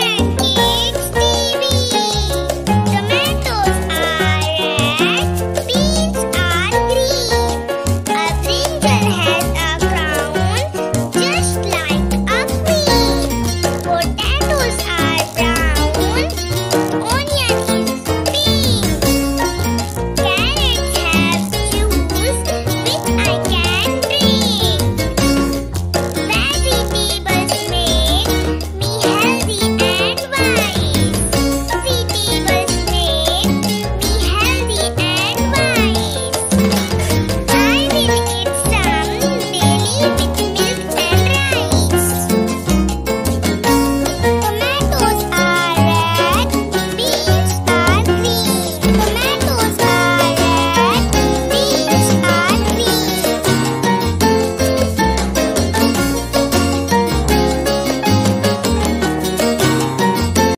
Moleque!